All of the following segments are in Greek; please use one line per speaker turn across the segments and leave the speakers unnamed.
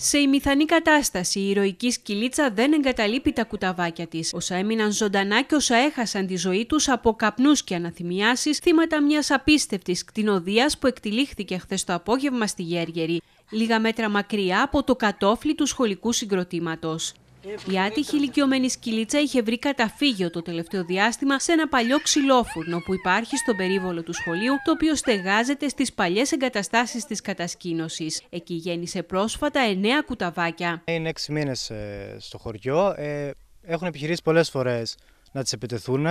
Σε ημιθανή κατάσταση, η ηρωική σκυλίτσα δεν εγκαταλείπει τα κουταβάκια της. Όσα έμειναν ζωντανά και όσα έχασαν τη ζωή τους από καπνούς και αναθυμιάσεις, θύματα μιας απίστευτης κτηνοδίας που εκτυλίχθηκε χθες το απόγευμα στη Γέργερη, λίγα μέτρα μακριά από το κατόφλι του σχολικού συγκροτήματος. Η άτυχη ηλικιωμένη σκυλίτσα είχε βρει καταφύγιο το τελευταίο διάστημα σε ένα παλιό ξυλόφουρνο που υπάρχει στον περίβολο του σχολείου, το οποίο στεγάζεται στις παλιές εγκαταστάσεις της κατασκήνωσης. Εκεί γέννησε πρόσφατα εννέα κουταβάκια.
Είναι έξι μήνες ε, στο χωριό. Ε, έχουν επιχειρήσει πολλές φορές να τις επιτεθούν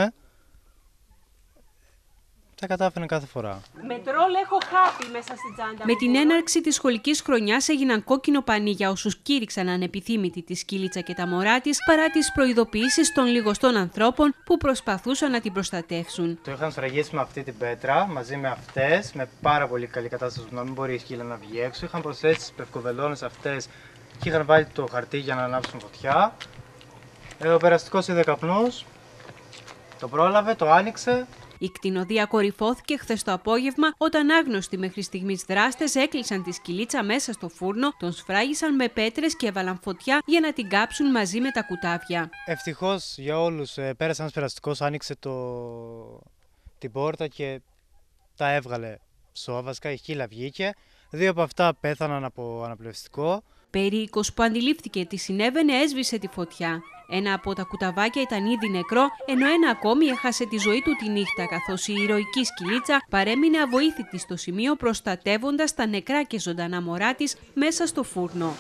τα κατάφεραν κάθε φορά.
Με τρόλ έχω χάπι μέσα στην τσάντα. Με την έναρξη της σχολικής χρονιάς έγιναν κόκκινο πανί για όσους κήρυξαν ανεπιθύμητη τη σκύλιτσα και τα μωρά της παρά τις προειδοποιήσεις των λιγοστών ανθρώπων που προσπαθούσαν να την προστατεύσουν.
Το είχαν σφραγίσει με αυτή την πέτρα μαζί με αυτές, με πάρα πολύ καλή κατάσταση να μην μπορεί η σκύλα να βγει έξω. Είχαν προσθέσει τις πευκοβελώνες αυτές και είχαν βάλει το χαρτί για να ανάψουν φωτιά. Ε, ο περαστικός είδε καπνούς, το πρόλαβε, το άνοιξε,
η κτηνοδία κορυφώθηκε χθες το απόγευμα όταν άγνωστοι μέχρι στιγμής δράστες έκλεισαν τη σκυλίτσα μέσα στο φούρνο, τον σφράγισαν με πέτρες και έβαλαν φωτιά για να την κάψουν μαζί με τα κουτάβια.
Ευτυχώς για όλους ε, πέρασε ένας περαστικός, άνοιξε το... την πόρτα και τα έβγαλε σόβασκα, η χείλα βγήκε. Δύο από αυτά πέθαναν από αναπλευστικό.
Περίοικο που αντιλήφθηκε τι συνέβαινε έσβησε τη φωτιά. Ένα από τα κουταβάκια ήταν ήδη νεκρό, ενώ ένα ακόμη έχασε τη ζωή του τη νύχτα, καθώς η ηρωική σκυλίτσα παρέμεινε αβοήθητη στο σημείο προστατεύοντας τα νεκρά και ζωντανά μωρά της μέσα στο φούρνο.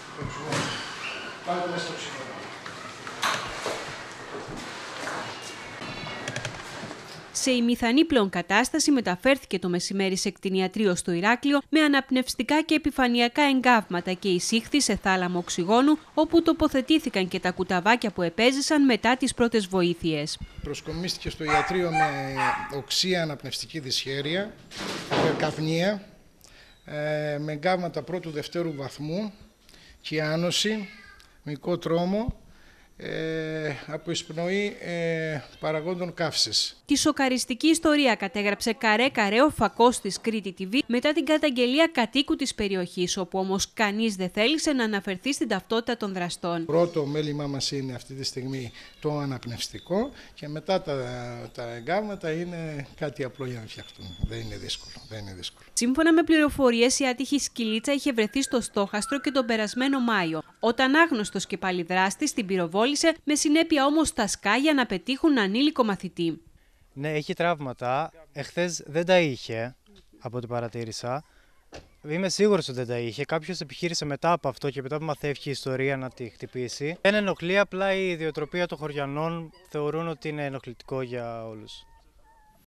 Σε ημιθανή πλέον κατάσταση μεταφέρθηκε το μεσημέρι σε κτηνιατρίο στο Ηράκλειο με αναπνευστικά και επιφανειακά εγκάβματα και εισήχθη σε θάλαμο οξυγόνου όπου τοποθετήθηκαν και τα κουταβάκια που επέζησαν μετά τις πρώτες βοήθειες.
Προσκομίστηκε στο ιατρείο με οξία αναπνευστική δυσχέρεια, καπνία, ε, με εγκάβματα πρώτου δευτέρου βαθμού, κιάνοση, μικρό τρόμο, ε, από εισπνοή ε, παραγόντων καύσης.
Τη σοκαριστική ιστορία κατέγραψε καρέ καρέ ο φακός της Κρήτη TV μετά την καταγγελία κατοίκου της περιοχής, όπου όμως κανείς δεν θέλησε να αναφερθεί στην ταυτότητα των δραστών.
Πρώτο μέλημά μας είναι αυτή τη στιγμή το αναπνευστικό και μετά τα, τα εγκάβματα είναι κάτι απλό για να φτιαχτούν. Δεν είναι δύσκολο. Δεν είναι δύσκολο.
Σύμφωνα με πληροφορίες, η άτυχη σκυλίτσα είχε βρεθεί στο στόχαστρο και τον περασμένο Μάιο, όταν άγνωστος και πάλι δράστη την πυροβόλησε, με συνέπεια όμως τα σκάγια να πετύχουν ανήλικο μαθητή.
Ναι, έχει τραύματα. Εχθές δεν τα είχε, από ό,τι παρατήρησα. Είμαι σίγουρος ότι δεν τα είχε. Κάποιος επιχείρησε μετά από αυτό και μετά που μαθεύει η ιστορία να τη χτυπήσει. Δεν ενοχλεί, απλά η ιδιοτροπία των χωριανών θεωρούν ότι είναι ενοχλητικό για όλους.